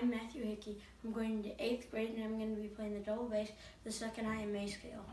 I'm Matthew Hickey. I'm going to eighth grade and I'm going to be playing the double bass, the second IMA scale.